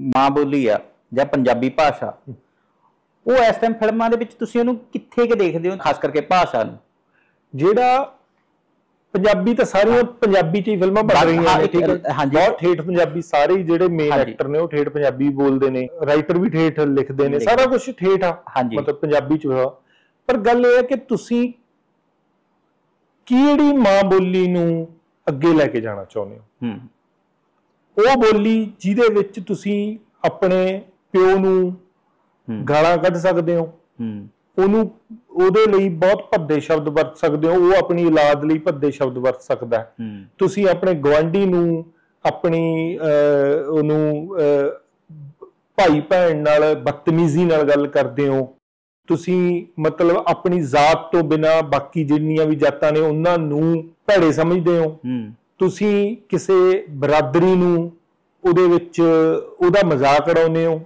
ਮਾਂ ਬੋਲੀ ਆ ਜਾਂ ਪੰਜਾਬੀ ਭਾਸ਼ਾ ਉਹ ਇਸ ਟਾਈਮ ਫਿਲਮਾਂ ਦੇ ਵਿੱਚ ਤੁਸੀਂ ਉਹਨੂੰ ਕਿੱਥੇ ਕਿ ਦੇਖਦੇ ਹੋ ਖਾਸ ਕਰਕੇ ਭਾਸ਼ਾ ਨੂੰ ਜਿਹੜਾ ਪੰਜਾਬੀ ਤਾਂ ਸਾਰੀਆਂ ਪੰਜਾਬੀ ਚ ਹੀ ਫਿਲਮਾਂ ਬਣ ਰਹੀਆਂ ਨੇ ਠੀਕ ਹੈ। ਬਹੁਤ ਠੇਠ ਪੰਜਾਬੀ ਸਾਰੇ ਜਿਹੜੇ ਮੇਨ। ਐਕਟਰ ਨੇ ਉਹ ਠੇਠ ਪੰਜਾਬੀ ਬੋਲਦੇ ਨੇ ਰਾਈਟਰ ਵੀ ਠੇਠ ਲਿਖਦੇ ਨੇ। ਸਾਰਾ ਕੁਝ ਠੇਠ ਆ। ਮਤਲਬ ਪੰਜਾਬੀ ਚ ਹੋਇਆ ਪਰ ਗੱਲ ਇਹ ਹੈ ਕਿ ਤੁਸੀਂ ਕਿਹੜੀ ਮਾਂ ਬੋਲੀ ਨੂੰ ਅੱਗੇ ਲੈ ਕੇ ਜਾਣਾ ਚਾਹੁੰਦੇ ਹੋ ਹੂੰ ਉਹ ਬੋਲੀ ਜਿਹਦੇ ਵਿੱਚ ਤੁਸੀਂ ਆਪਣੇ ਪਿਓ ਨੂੰ ਗਾਲਾਂ ਕੱਢ ਸਕਦੇ ਹੋ। ਉਹਨੂੰ ਉਹਦੇ ਲਈ ਬਹੁਤ ਭੱਦੇ ਸ਼ਬਦ ਵਰਤ ਸਕਦੇ ਹੋ। ਉਹ ਆਪਣੀ ਔਲਾਦ ਲਈ ਭੱਦੇ ਸ਼ਬਦ ਵਰਤ ਸਕਦਾ ਤੁਸੀਂ ਆਪਣੇ ਗਵਾਂਢੀ ਨੂੰ ਆਪਣੀ ਉਹਨੂੰ ਭਾਈ ਭੈਣ ਨਾਲ ਬਦਤਮੀਜ਼ੀ ਨਾਲ ਗੱਲ ਕਰਦੇ ਹੋ। ਤੁਸੀਂ ਮਤਲਬ ਆਪਣੀ ਜ਼ਾਤ ਤੋਂ ਬਿਨਾ ਬਾਕੀ ਜਿੰਨੀਆਂ ਵੀ ਜਾਤਾਂ ਨੇ ਉਹਨਾਂ ਨੂੰ ਭੈੜੇ ਸਮਝਦੇ ਹੂੰ। ਤੁਸੀਂ ਕਿਸੇ ਬਰਾਦਰੀ ਨੂੰ ਉਹਦੇ ਵਿੱਚ ਉਹਦਾ ਮਜ਼ਾਕ ਉਡਾਉਂਦੇ ਹੋ?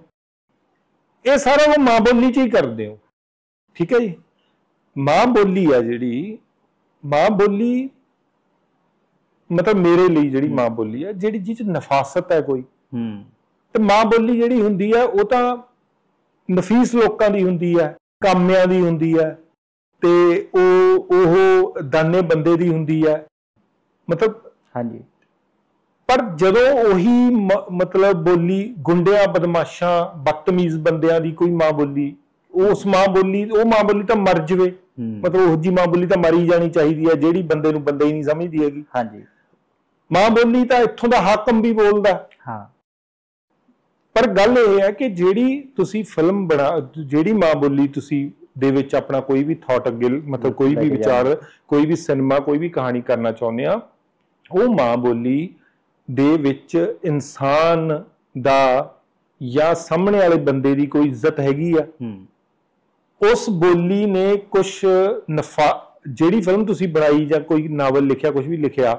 ਇਹ ਸਾਰਾ ਉਹ ਮਾਂ ਬੋਲੀ ਚ ਹੀ ਕਰਦੇ ਹੋ। ਠੀਕ ਹੈ ਜੀ? ਮਾਂ ਬੋਲੀ ਆ ਜਿਹੜੀ ਮਾਂ ਬੋਲੀ ਮਤਲਬ ਮੇਰੇ ਲਈ ਜਿਹੜੀ ਮਾਂ ਬੋਲੀ ਆ ਜਿਹੜੀ ਜਿਹ ਚ ਨਫਾਸਤ ਹੈ ਕੋਈ। ਹੂੰ। ਤੇ ਮਾਂ ਬੋਲੀ ਜਿਹੜੀ ਹੁੰਦੀ ਹੈ ਉਹ ਤਾਂ ਨਫੀਸ ਲੋਕਾਂ ਦੀ ਹੁੰਦੀ ਹੈ ਕਾਮਿਆਂ ਦੀ ਹੁੰਦੀ ਹੈ ਤੇ ਉਹ ਉਹ ਦਾਨੇ ਬੰਦੇ ਦੀ ਹੁੰਦੀ ਹੈ ਮਤਲਬ ਹਾਂਜੀ। ਪਰ ਜਦੋਂ ਉਹੀ ਮਤਲਬ ਬੋਲੀ ਗੁੰਡਿਆਂ ਬਦਮਾਸ਼ਾਂ ਬਦਤਮੀਜ਼ ਬੰਦਿਆਂ ਦੀ ਕੋਈ ਮਾਂ ਬੋਲੀ ਉਸ ਮਾਂ ਬੋਲੀ ਉਹ ਮਾਂ ਬੋਲੀ ਤਾਂ ਮਰ ਜਵੇ। ਮਤਲਬ ਉਹ ਜੀ ਮਾਂ ਬੋਲੀ ਤਾਂ ਮਰੀ ਜਾਣੀ ਚਾਹੀਦੀ ਹੈ ਜਿਹੜੀ ਬੰਦੇ ਨੂੰ ਬੰਦੇ ਹੀ ਨਹੀਂ ਸਮਝਦੀ ਹੈਗੀ। ਹਾਂਜੀ। ਮਾਂ ਬੋਲੀ ਤਾਂ ਇੱਥੋਂ ਦਾ ਹਾਕਮ ਵੀ ਬੋਲਦਾ। ਹੈ। ਪਰ ਗੱਲ ਇਹ ਹੈ ਕਿ ਜਿਹੜੀ ਤੁਸੀਂ ਫਿਲਮ ਬਣਾ ਜਿਹੜੀ ਮਾਂ ਬੋਲੀ ਤੁਸੀਂ ਦੇ ਵਿੱਚ ਆਪਣਾ ਕੋਈ ਵੀ ਥਾਟ ਅੱਗੇ ਮਤਲਬ ਕੋਈ ਵੀ ਵਿਚਾਰ ਕੋਈ ਵੀ ਸਿਨੇਮਾ ਕੋਈ ਵੀ ਕਹਾਣੀ ਕਰਨਾ ਚਾਹੁੰਦੇ ਆ ਉਹ ਮਾਂ ਬੋਲੀ ਦੇ ਵਿੱਚ ਇਨਸਾਨ ਦਾ ਜਾਂ ਸਾਹਮਣੇ ਵਾਲੇ ਬੰਦੇ ਦੀ ਕੋਈ ਇੱਜ਼ਤ ਹੈਗੀ ਆ? ਉਸ ਬੋਲੀ ਨੇ ਕੁਝ ਨਫਾ ਜਿਹੜੀ ਫਿਲਮ ਤੁਸੀਂ ਬਣਾਈ ਜਾਂ ਕੋਈ ਨਾਵਲ ਲਿਖਿਆ ਕੁਝ ਵੀ ਲਿਖਿਆ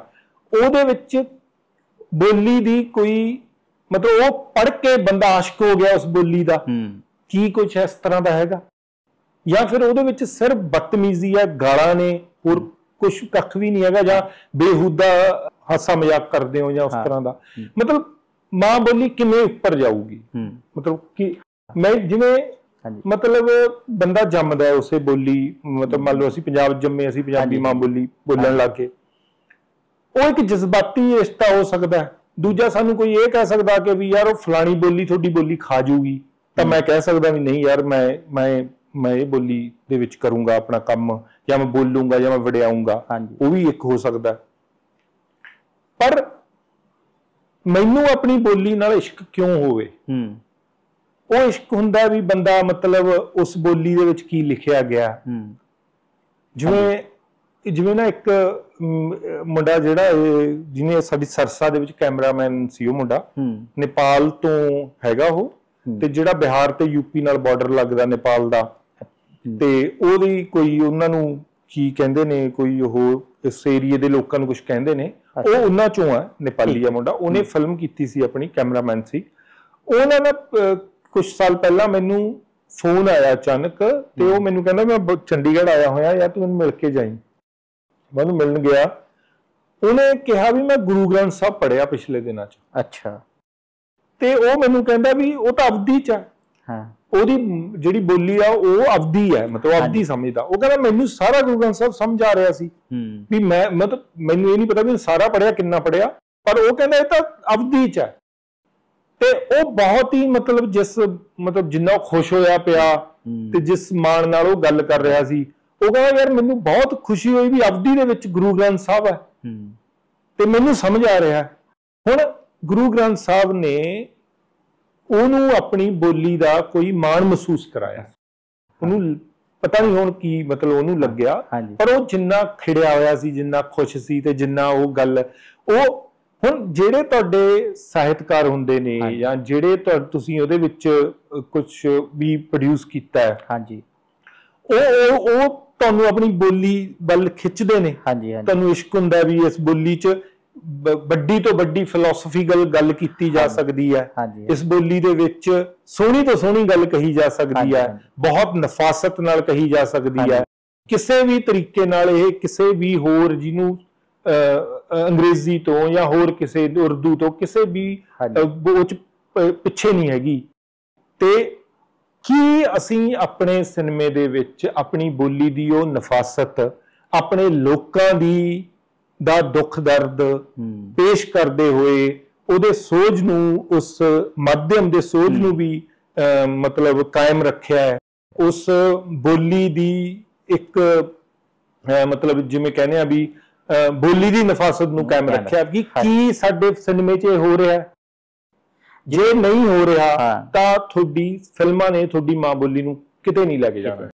ਉਹਦੇ ਵਿੱਚ ਬੋਲੀ ਦੀ ਕੋਈ ਮਤਲਬ ਉਹ ਪੜ੍ਹ ਕੇ ਬੰਦਾ ਆਸ਼ਕ ਹੋ ਗਿਆ ਉਸ ਬੋਲੀ ਦਾ। ਕੀ ਕੁਝ ਇਸ ਤਰ੍ਹਾਂ ਦਾ ਹੈਗਾ? ਜਾਂ ਫਿਰ ਉਹਦੇ ਵਿੱਚ ਸਿਰਫ ਬਦਤਮੀਜ਼ੀ ਹੈ ਗਾਲਾਂ ਨੇ ਹੋਰ ਕੁਝ ਕੱਖ ਵੀ ਨਹੀਂ ਹੈਗਾ ਜਾਂ ਬੇਹੂਦਾ ਹਾਸਾ ਮਜ਼ਾਕ ਕਰਦੇ ਹੋ ਜਾਂ ਉਸ। ਤਰ੍ਹਾਂ ਦਾ। ਮਤਲਬ ਮਾਂ ਬੋਲੀ ਕਿਵੇਂ ਉੱਪਰ ਜਾਊਗੀ ਮਤਲਬ ਕਿ ਮੈਂ ਜਿਵੇਂ ਹਾਂਜੀ ਮਤਲਬ ਬੰਦਾ ਜੰਮਦਾ ਹੈ ਉਸੇ ਬੋਲੀ ਮਤਲਬ ਮੰਨ ਲਓ ਅਸੀਂ ਪੰਜਾਬ ਜੰਮੇ ਅਸੀਂ ਪੰਜਾਬੀ। ਮਾਂ ਬੋਲੀ ਬੋਲਣ। ਲੱਗ ਗਏ ਉਹ ਇੱਕ ਜਜ਼ਬਾਤੀ ਰਿਸ਼ਤਾ ਹੋ ਸਕਦਾ ਹੈ ਦੂਜਾ ਸਾਨੂੰ ਕੋਈ ਇਹ ਕਹਿ ਸਕਦਾ ਕਿ ਵੀ ਯਾਰ ਉਹ ਫਲਾਣੀ ਬੋਲੀ ਤੁਹਾਡੀ ਬੋਲੀ ਖਾ ਜਾਊਗੀ ਤਾਂ ਮੈਂ ਕਹਿ ਸਕਦਾ ਵੀ ਨਹੀਂ ਯਾਰ ਮੈਂ ਮੈਂ ਮੈਂ ਇਹ ਬੋਲੀ ਦੇ ਵਿੱਚ ਕਰੂੰਗਾ ਆਪਣਾ ਕੰਮ ਜਾਂ ਮੈਂ ਬੋਲੂੰਗਾ ਜਾਂ ਮੈਂ ਵਡਿਆਉਂਗਾ ਹਾਂਜੀ। ਉਹ ਵੀ ਇੱਕ ਹੋ ਸਕਦਾ। ਪਰ ਮੈਨੂੰ ਆਪਣੀ ਬੋਲੀ ਨਾਲ ਇਸ਼ਕ ਕਿਉਂ ਹੋਵੇ? ਹੂੰ। ਉਹ ਇਸ਼ਕ ਹੁੰਦਾ ਵੀ ਬੰਦਾ ਮਤਲਬ ਉਸ ਬੋਲੀ ਦੇ ਵਿੱਚ ਕੀ ਲਿਖਿਆ ਗਿਆ। ਹੂੰ। ਜਿਵੇਂ ਜਿਵੇਂ ਨਾ ਇੱਕ ਮੁੰਡਾ ਜਿਹੜਾ ਇਹ- ਜਿਹਨੇ ਸਾਡੀ ਸਰਸਾ ਦੇ ਵਿੱਚ ਕੈਮਰਾਮੈਨ ਸੀ ਉਹ ਮੁੰਡਾ। ਨੇਪਾਲ ਤੋਂ ਹੈਗਾ ਉਹ। ਤੇ ਜਿਹੜਾ ਬਿਹਾਰ ਤੇ ਯੂਪੀ ਨਾਲ ਬਾਰਡਰ ਲੱਗਦਾ ਨੇਪਾਲ ਦਾ। ਤੇ ਉਹਦੀ ਕੋਈ ਉਹਨਾਂ ਨੂੰ ਕੀ ਕਹਿੰਦੇ ਨੇ ਕੋਈ ਉਹ ਇਸ ਏਰੀਏ ਦੇ ਲੋਕਾਂ ਨੂੰ ਕੁਝ ਕਹਿੰਦੇ ਨੇ ਉਹ। ਉਹਨਾਂ ਚੋਂ ਆ ਨੇਪਾਲੀ ਆ ਮੁੰਡਾ। ਉਹਨੇ ਫਿਲਮ ਕੀਤੀ ਸੀ ਆਪਣੀ ਕੈਮਰਾਮੈਨ ਸੀ। ਉਹਨਾਂ ਨੇ ਕੁਝ ਸਾਲ ਪਹਿਲਾਂ ਮੈਨੂੰ ਫੋਨ ਆਇਆ ਅਚਾਨਕ ਤੇ ਉਹ ਮੈਨੂੰ ਕਹਿੰਦਾ ਮੈਂ ਚੰਡੀਗੜ੍ਹ ਆਇਆ ਹੋਇਆ ਯਾਰ ਤੂੰ ਮੈਨੂੰ ਮਿਲ ਕੇ ਜਾਈਂ। ਮੈਂ ਉਹਨੂੰ ਮਿਲਣ ਗਿਆ। ਉਹਨੇ ਕਿਹਾ ਵੀ ਮੈਂ ਗੁਰੂ ਗ੍ਰੰਥ ਸਾਹਿਬ ਪੜ੍ਹਿਆ ਪਿਛਲੇ ਦਿਨਾਂ 'ਚ। ਅੱਛਾ। ਤੇ ਉਹ ਮੈਨੂੰ ਕਹਿੰਦਾ ਵੀ ਉਹ ਤਾਂ ਅਵਧੀ 'ਚ ਹਾਂ। ਉਹਦੀ ਜਿਹੜੀ ਬੋਲੀ ਆ ਉਹ ਅਵਧੀ ਹੈ ਮਤਲਬ ਹਾਂਜੀ। ਸਮਝਦਾ। ਉਹ ਕਹਿੰਦਾ ਮੈਨੂੰ ਸਾਰਾ ਗੁਰੂ ਗ੍ਰੰਥ ਸਾਹਿਬ ਸਮਝ ਆ ਰਿਹਾ ਸੀ ਵੀ ਮੈਂ ਮਤਲਬ ਮੈਨੂੰ ਇਹ ਨਹੀਂ ਪਤਾ ਵੀ ਸਾਰਾ ਪੜਿਆ ਕਿੰਨਾ ਪੜਿਆ ਪਰ ਉਹ ਕਹਿੰਦਾ ਇਹ ਤਾਂ ਅਵਧੀ 'ਚ ਹੈ ਤੇ ਉਹ ਬਹੁਤ ਹੀ ਮਤਲਬ ਜਿਸ ਮਤਲਬ ਜਿੰਨਾ ਖੁਸ਼ ਹੋਇਆ ਪਿਆ ਤੇ ਜਿਸ ਮਾਣ ਨਾਲ ਉਹ ਗੱਲ ਕਰ ਰਿਹਾ ਸੀ ਉਹ ਕਹਿੰਦਾ ਯਾਰ ਮੈਨੂੰ ਬਹੁਤ ਖੁਸ਼ੀ ਹੋਈ ਵੀ ਅਵਧੀ ਦੇ ਵਿੱਚ ਗੁਰੂ ਗ੍ਰੰਥ ਸਾਹਿਬ ਹੈ। ਤੇ ਮੈਨੂੰ ਸਮਝ ਆ ਰਿਹਾ। ਹੁਣ ਗੁਰੂ ਗ੍ਰੰਥ ਸਾਹਿਬ ਨੇ ਉਹਨੂੰ ਆਪਣੀ ਬੋਲੀ ਦਾ ਕੋਈ ਮਾਣ ਮਹਿਸੂਸ ਕਰਾਇਆ। ਉਹਨੂੰ ਪਤਾ ਨਹੀਂ ਹੁਣ ਕੀ ਮਤਲਬ ਉਹਨੂੰ ਲੱਗਿਆ ਪਰ ਉਹ ਜਿੰਨਾ ਖਿੜਿਆ ਹੋਇਆ ਸੀ ਜਿੰਨਾ ਖੁਸ਼ ਸੀ ਤੇ ਜਿੰਨਾ ਉਹ ਗੱਲ ਉਹ ਹੁਣ ਜਿਹੜੇ ਤੁਹਾਡੇ ਸਾਹਿਤਕਾਰ ਹੁੰਦੇ ਨੇ। ਜਾਂ ਜਿਹੜੇ ਤੁਸੀਂ ਉਹਦੇ ਵਿੱਚ ਕੁਝ ਵੀ ਪ੍ਰੋਡਿਊਸ ਕੀਤਾ ਹੈ ਹਾਂਜੀ। ਉਹ ਉਹ ਤੁਹਾਨੂੰ ਆਪਣੀ ਬੋਲੀ ਵੱਲ ਖਿੱਚਦੇ ਨੇ। ਹਾਂਜੀ। ਤੁਹਾਨੂੰ ਇਸ਼ਕ ਹੁੰਦਾ ਵੀ ਇਸ ਬੋਲੀ 'ਚ ਵੱਡੀ ਤੋਂ ਵੱਡੀ ਫਿਲਾਸਫੀਕਲ ਗੱਲ ਕੀਤੀ ਜਾ। ਸਕਦੀ ਹੈ ਇਸ ਬੋਲੀ ਦੇ ਵਿੱਚ ਸੋਹਣੀ ਤੋਂ ਸੋਹਣੀ ਗੱਲ ਕਹੀ ਜਾ ਸਕਦੀ ਹੈ। ਬਹੁਤ ਨਫਾਸਤ ਨਾਲ ਕਹੀ ਜਾ ਸਕਦੀ। ਹੈ ਕਿਸੇ ਵੀ ਤਰੀਕੇ ਨਾਲ ਇਹ ਕਿਸੇ ਵੀ ਹੋਰ ਜਿਹਨੂੰ ਅੰਗਰੇਜ਼ੀ ਤੋਂ ਜਾਂ ਹੋਰ ਕਿਸੇ ਉਰਦੂ ਤੋਂ ਕਿਸੇ ਵੀ ਉਹ 'ਚ ਪਿੱਛੇ ਨਹੀਂ ਹੈਗੀ ਤੇ ਕੀ ਅਸੀਂ ਆਪਣੇ ਸਿਨੇਮੇ ਦੇ ਵਿੱਚ ਆਪਣੀ ਬੋਲੀ ਦੀ ਉਹ ਨਫਾਸਤ ਆਪਣੇ ਲੋਕਾਂ ਦੀ ਦਾ ਦੁੱਖ ਦਰਦ ਪੇਸ਼ ਕਰਦੇ ਹੋਏ ਉਹਦੇ ਸੋਝ ਨੂੰ ਉਸ ਮਾਧਿਅਮ ਦੇ ਸੋਝ ਨੂੰ ਵੀ ਮਤਲਬ ਕਾਇਮ ਰੱਖਿਆ ਹੈ। ਉਸ ਬੋਲੀ ਦੀ ਇੱਕ ਮਤਲਬ ਜਿਵੇਂ ਕਹਿੰਦੇ ਆ ਵੀ ਬੋਲੀ ਦੀ ਨਫਾਸਤ ਨੂੰ ਕਾਇਮ ਰੱਖਿਆ ਕਿ। ਕੀ ਸਾਡੇ ਸਿਨੇਮੇ 'ਚ ਇਹ ਹੋ ਰਿਹਾ ਜੇ ਨਹੀਂ ਹੋ ਰਿਹਾ। ਤਾਂ ਤੁਹਾਡੀ ਫਿਲਮਾਂ ਨੇ ਤੁਹਾਡੀ ਮਾਂ ਬੋਲੀ ਨੂੰ ਕਿਤੇ ਨਹੀਂ ਲੈ ਕੇ ਜਾਣਾ।